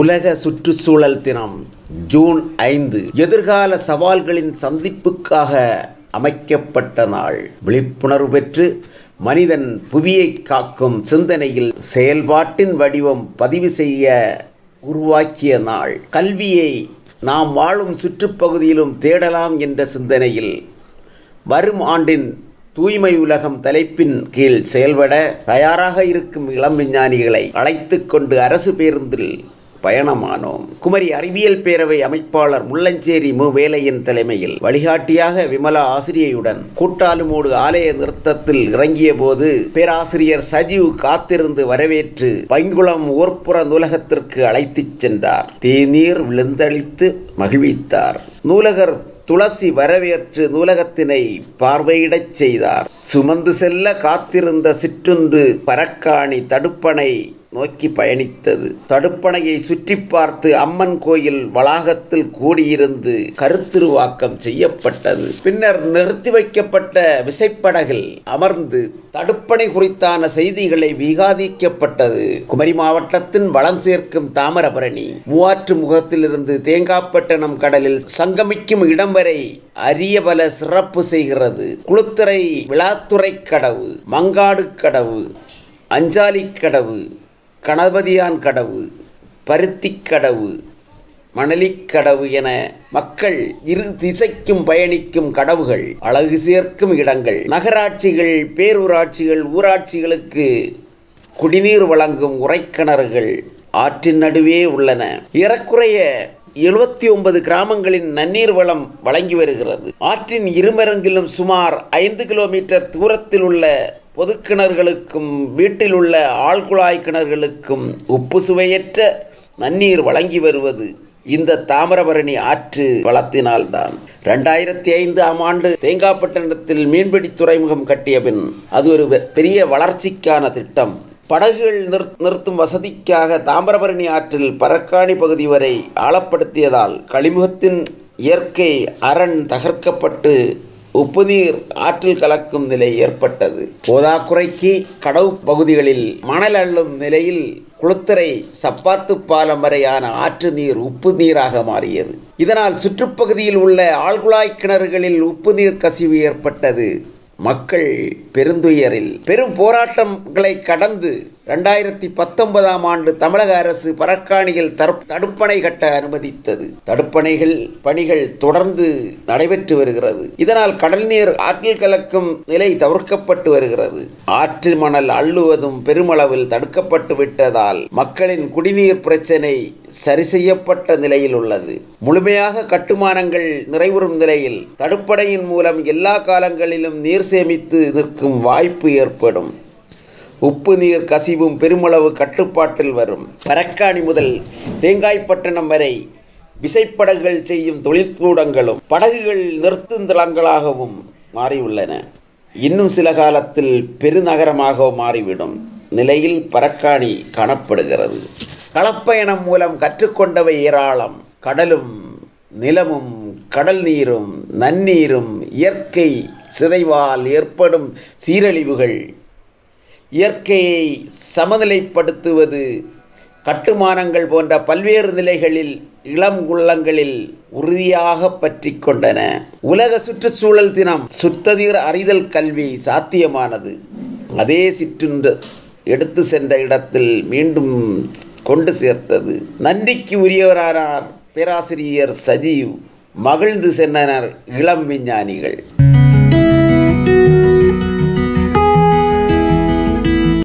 உலக சுற்றுச்சூழல் தினம் ஜூன் ஐந்து எதிர்கால சவால்களின் சந்திப்புக்காக அமைக்கப்பட்ட நாள். விழிப்புணர்வு பெற்று மனிதன் புவியை காக்கும் சிந்தனையில் செயல்பாட்டின் வடிவம் பதிவு செய்ய உருவாக்கிய நாள். கல்வியை நாம் வாழும் சுற்றுப்பகுதியிலும் தேடலாம் என்ற சிந்தனையில் வரும் ஆண்டின் தூய்மை உலகம் தலைப்பின் கீழ் செயல்பட தயாராக இருக்கும் இளம் விஞ்ஞானிகளை அழைத்து கொண்டு அரசு பேருந்தில் பயணமானோம். குமரி அறிவியல் பேரவை அமைப்பாளர் முள்ளஞ்சேரி மு. வேலையின் தலைமையில் வழிகாட்டியாக விமலா ஆசிரியையுடன் கூட்டாலுமோடு ஆலய நிறுத்தத்தில் இறங்கிய போது பேராசிரியர் சஜீவ் காத்திருந்து வரவேற்று பைங்குளம் ஓர்ப்புற நூலகத்திற்கு அழைத்துச் சென்றார். தேநீர் விழுந்தளித்து மகிழ்வித்தார். நூலகர் துளசி வரவேற்று நூலகத்தினை பார்வையிடச் செய்தார். சுமந்து செல்ல காத்திருந்த சிற்றுந்து பரக்காணி தடுப்பணை நோக்கி பயணித்தது. தடுப்பணையை சுற்றி பார்த்து அம்மன் கோயில் வளாகத்தில் கூடியிருந்து கருத்துருவாக்கம் செய்யப்பட்டது. பின்னர் நிறுத்தி வைக்கப்பட்ட விசைப்படகில் அமர்ந்து தடுப்பணை குறித்தான செய்திகளை விகாதிக்கப்பட்டது. குமரி மாவட்டத்தின் வளம் சேர்க்கும் தாமிரபரணி மூவாற்று முகத்திலிருந்து தேங்காப்பட்டணம் கடலில் சங்கமிக்கும் இடம் வரை அரிய பல சிறப்பு செய்கிறது. குளுத்துறை விழாத்துறை கடவு மங்காடு கடவு அஞ்சாலிக் கடவு கணபதியான் கடவு பருத்திக் கடவு மணலிக்கடவு என மக்கள் இரு திசைக்கும் பயணிக்கும் கடவுகள் அழகு சேர்க்கும் இடங்கள். நகராட்சிகள் பேரூராட்சிகள் ஊராட்சிகளுக்கு குடிநீர் வழங்கும் உரைக்கிணறுகள் ஆற்றின் நடுவே உள்ளன. ஏறக்குறைய எழுபத்தி ஒன்பது கிராமங்களின் நன்னீர் வளம் வழங்கி வருகிறது. ஆற்றின் இருமரங்கிலும் சுமார் ஐந்து கிலோமீட்டர் தூரத்தில் உள்ள பொது கிணறுகளுக்கும் வீட்டில் உள்ள ஆழ்குழாய் கிணறுகளுக்கும் உப்பு சுவையற்ற நன்னீர் வழங்கி வருவது இந்த தாமிரபரணி ஆற்று வளத்தினால்தான். ரெண்டாயிரத்தி ஐந்தாம் ஆண்டு தேங்காப்பட்டினத்தில் மீன்பிடி துறைமுகம் கட்டிய பின் அது ஒரு பெரிய வளர்ச்சிக்கான திட்டம். படகுகள் நிறுத்தும் வசதிக்காக தாமிரபரணி ஆற்றில் பரக்காணி பகுதி வரை ஆழப்படுத்தியதால் கழிமுகத்தின் இயற்கை அரண் தகர்க்கப்பட்டு உப்பு நீர் ஆற்றில் கலக்கும் நிலை ஏற்பட்டது. போதாக்குறைக்கு கடவு பகுதிகளில் மணல் அள்ளும் நிலையில் குளத்தரை சப்பாத்து பாலம் வரையான ஆற்று நீர் உப்பு நீராக மாறியது. இதனால் சுற்றுப்பகுதியில் உள்ள ஆழ்குழாய் கிணறுகளில் உப்பு நீர் கசிவு ஏற்பட்டது. மக்கள் பெருந்துயரில் பெரும் போராட்டங்களை கடந்து ரெண்டாயிரத்தி பத்தொன்பதாம் ஆண்டு தமிழக அரசு பரக்காணியில் தடுப்பணை கட்ட அனுமதித்தது. தடுப்பணைகள் பணிகள் தொடர்ந்து நடைபெற்று வருகிறது. இதனால் கடல் நீர் ஆற்றில் கலக்கும் நிலை தவிர்க்கப்பட்டு வருகிறது. ஆற்று மணல் அள்ளுவதும் பெருமளவில் தடுக்கப்பட்டு விட்டதால் மக்களின் குடிநீர் பிரச்சனை சரி செய்யப்பட்ட நிலையில் உள்ளது. முழுமையாக கட்டுமானங்கள் நிறைவுறும் நிலையில் தடுப்படையின் மூலம் எல்லா காலங்களிலும் நீர் சேமித்து நிற்கும் வாய்ப்பு ஏற்படும். உப்பு நீர் கசிவும் பெருமளவு கட்டுப்பாட்டில் வரும். பரக்காணி முதல் தேங்காய்பட்டணம் வரை விசைப்படகுகள் செய்யும் தொழிற்கூடங்களும் படகுகள் நிறுத்தும் தளங்களாகவும் மாறியுள்ளன. இன்னும் சில காலத்தில் பெருநகரமாக மாறிவிடும். நிலையில் பரக்காணி காணப்படுகிறது. களப்பயணம் மூலம் கற்றுக்கொண்டவை ஏராளம். கடலும் நிலமும் கடல் நீரும் நன்னீரும் இயற்கை சிதைவால் ஏற்படும் சீரழிவுகள். இயற்கையை சமநிலைப்படுத்துவது கட்டுமானங்கள் போன்ற பல்வேறு நிலைகளில் இளம் உள்ளங்களில் உறுதியாக பற்றி கொண்டன. உலக சுற்றுச்சூழல் தினம் சுத்தநீர் அறிதல் கல்வி சாத்தியமானது. அதே சிற்றுண்டு எடுத்து சென்ற இடத்தில் மீண்டும் கொண்டு சேர்த்தது. நன்றிக்கு உரியவரானார் பேராசிரியர் சஜீவ். மகிழ்ந்து சென்றனர் இளம் விஞ்ஞானிகள்.